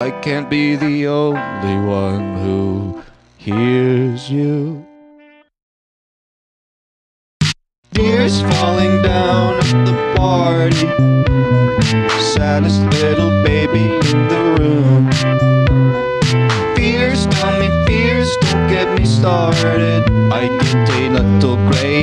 I can't be the only one who hears you. Tears falling down at the party. Saddest little baby in the room. Fears, tell me fears, don't get me started. I get a little gray.